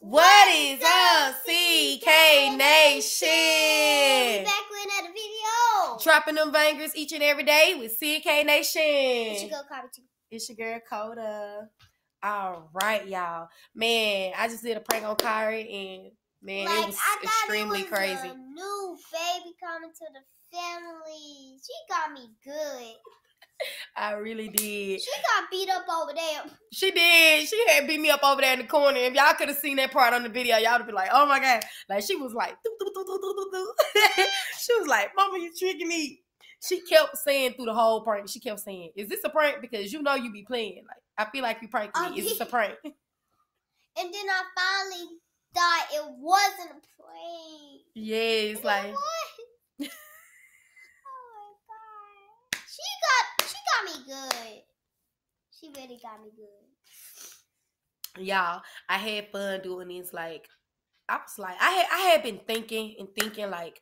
What is up, CK Nation? back with another video. Dropping them bangers each and every day with CK Nation. It's your girl too. It's your girl Coda. All right, y'all. Man, I just did a prank on Kyrie and man, like it was extremely it was crazy. A new baby coming to the family. She got me good. I really did. She got beat up over there. She did. She had beat me up over there in the corner. If y'all could have seen that part on the video, y'all would be like, "Oh my god!" Like she was like, doo, doo, doo, she was like, "Mama, you tricking me." She kept saying through the whole prank. She kept saying, "Is this a prank?" Because you know you be playing. Like I feel like you pranking me. Um, Is this a prank? And then I finally thought it wasn't a prank. yes, like it was. oh my god. She got she got me good. She really got me good. y'all. I had fun doing this. Like I was like, I had I had been thinking and thinking like,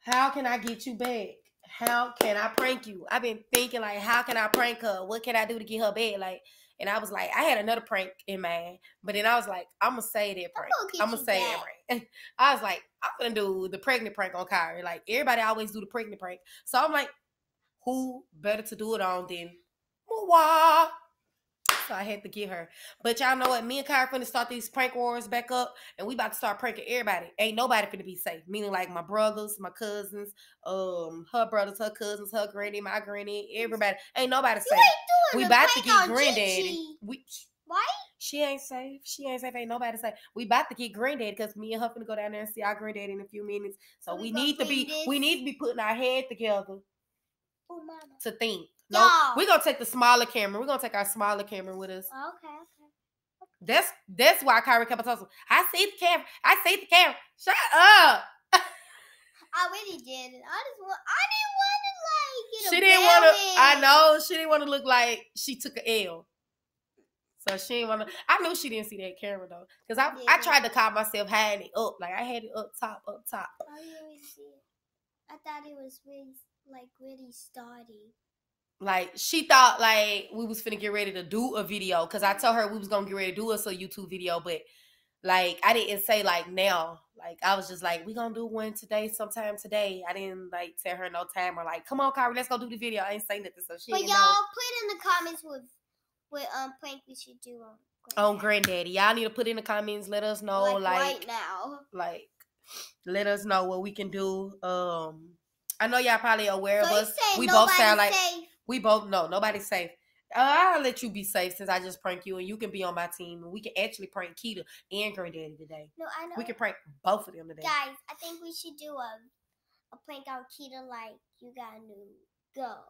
how can I get you back? How can I prank you? I've been thinking like, how can I prank her? What can I do to get her back? Like, and I was like, I had another prank in mind, but then I was like, I'm gonna say that prank. I'm gonna say back. that prank. I was like, I'm gonna do the pregnant prank on Kyrie. Like everybody always do the pregnant prank, so I'm like, who better to do it on than Mwa? So I had to get her. But y'all know what? Me and Kyrie finna start these prank wars back up, and we about to start pranking everybody. Ain't nobody finna be safe. Meaning like my brothers, my cousins, um, her brothers, her cousins, her granny, my granny, everybody. Ain't nobody safe. We about to get granddaddy. Gigi. We Why? she ain't safe. She ain't safe. Ain't nobody safe. We about to get granddaddy because me and her finna go down there and see our granddaddy in a few minutes. So we we need to be clean we need to be putting our head together Oh to think. No, Y'all. we're gonna take the smaller camera. We're gonna take our smaller camera with us. Oh, okay, okay. That's that's why Kyrie kept talking. I see the camera. I see the camera. Shut up. I really did it. I just want. I didn't want to like She didn't want to. I know she didn't want to look like she took a L. So she didn't want to. I knew she didn't see that camera though, because I I tried to call myself hiding it up, like I had it up top, up top. Oh, you already see it. I thought it was really like really starting. Like she thought like we was finna get ready to do a video, because I told her we was gonna get ready to do us a YouTube video, but like I didn't say like now. Like I was just like, we gonna do one today, sometime today. I didn't like tell her no time or like, come on, Kyrie, let's go do the video. I ain't say nothing, so she But y'all know. put in the comments with what um prank we should do on. On granddaddy, y'all need to put in the comments. Let us know, like, like, right now. like, let us know what we can do. Um, I know y'all probably aware So of us. saying We both sound like safe? We both know nobody's safe. Uh, I'll let you be safe since I just prank you, and you can be on my team, and we can actually prank Keita and Granddaddy today. No, I know. We can prank both of them today. Guys, I think we should do a a prank on Kita like you got a new girl.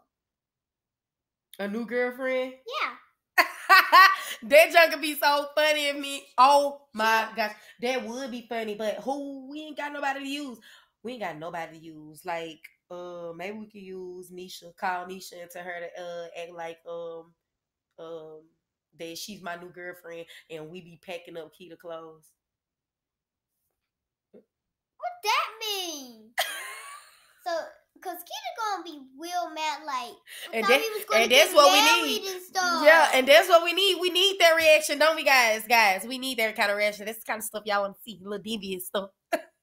A new girlfriend. Yeah. that junk could be so funny if me. Oh my gosh, that would be funny. But who? We ain't got nobody to use. We ain't got nobody to use. Like, uh, maybe we could use Nisha. Call Nisha and tell her to uh act like um um that she's my new girlfriend, and we be packing up Keita clothes. What that mean? so, cause Kita gonna be real mad, like And that- and that's what we need. And. Yeah, and that's what we need. We need that reaction, don't we, guys? Guys, we need that kind of reaction. That's the kind of stuff y'all want to see, little devious stuff.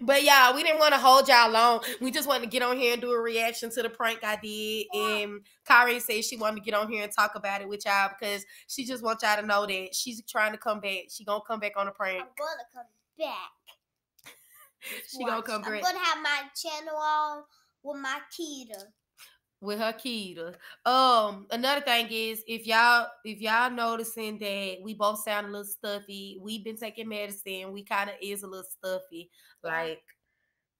but y'all, we didn't want to hold y'all long. We just wanted to get on here and do a reaction to the prank I did. And Kari said she wanted to get on here and talk about it with y'all because she just wants y'all to know that she's trying to come back. She gonna come back on the prank. I'm gonna come back. She gonna watch. come I'm back. gonna have my channel on with my Kita. With her Keita. Um, another thing is if y'all if y'all noticing that we both sound a little stuffy, we've been taking medicine, we kind of is a little stuffy. Like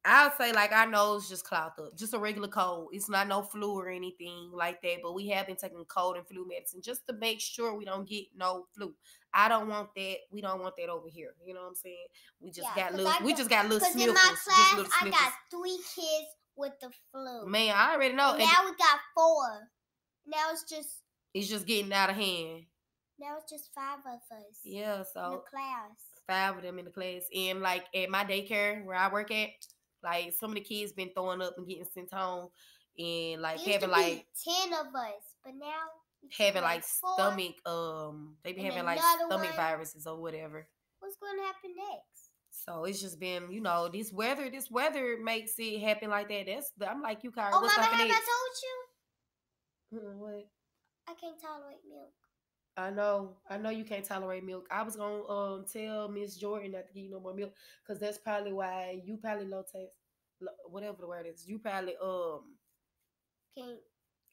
I'll say like our nose just clogged up, just a regular cold. It's not no flu or anything like that, but we have been taking cold and flu medicine just to make sure we don't get no flu. I don't want that. We don't want that over here. You know what I'm saying? We just Yeah, got little. I We just got little Cause in my class, I got three kids with the flu. Man, I already know. And And now we got four. Now it's just it's just getting out of hand. now it's just five of us Yeah, in the so class. five of them in the class. And like at my daycare where I work at, like some of the kids been throwing up and getting sent home and like having like ten of us, but now having like four. stomach um they be and having like stomach one. viruses or whatever. what's going to happen next? So it's just been, you know, this weather, this weather makes it happen like that. That's I'm like you, Kyra. Oh, what's have happening? I told you? Mm, What? I can't tolerate milk. I know, I know you can't tolerate milk. I was gonna um tell Miss Jordan not to give you no more milk because that's probably why you probably low taste, whatever the word is. You probably um Can't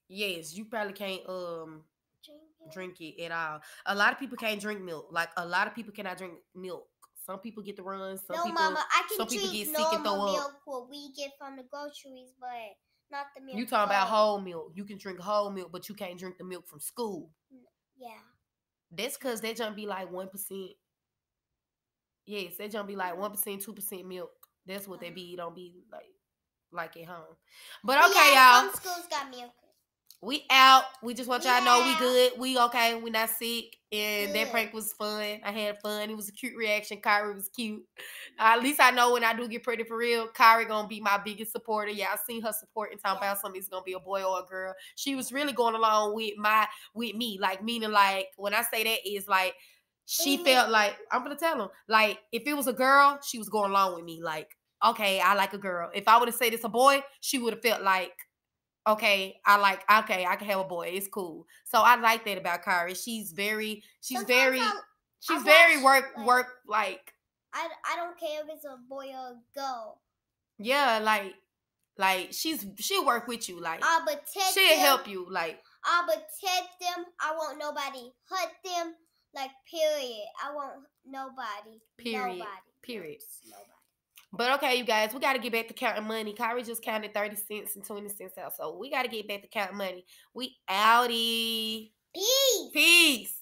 yes, you probably can't um drink milk. drink it at all. A lot of people can't drink milk. Like a lot of people cannot drink milk. Some people get the runs. Some no, people mama, I can some people drink get sick and throw up. milk what we get from the groceries, but not the milk. you talking about whole milk. You can drink whole milk, but you can't drink the milk from school. Yeah. That's cause that jump be like one percent. Yes, that jump be like one percent, two percent milk. That's what they mm-hmm. be. Don't be like like at home. But But okay, yeah, y'all. Some schools got milk. We out. We just want y'all to know we good. We okay. We not sick. And that prank was fun. I had fun. It was a cute reaction. Kyrie was cute. Uh, at least I know when I do get pretty for real, Kyrie gonna be my biggest supporter. Yeah, I seen her supporting talking Yeah. about something. It's gonna be a boy or a girl. She was really going along with my with me. Like meaning like when I say that is like she Mhm. felt like I'm gonna tell him like if it was a girl, she was going along with me. Like okay, I like a girl. If I would have said it's a boy, she would have felt like okay, I like okay, I can have a boy. It's cool. So I like that about Kyrie. She's very she's Sometimes very I- she's I very watch, work like- work like I, I don't care if it's a boy or a girl. yeah, like like she's she'll work with you. Like I'll protect she'll them. help you. Like I'll protect them. I won't nobody hurt them. Like period. I won't nobody. Period. Nobody. Period. Nobody. But okay, you guys, we got to get back to counting money. Kyrie just counted 30 cents and 20 cents out. So we got to get back to counting money. We outie. Peace. Peace.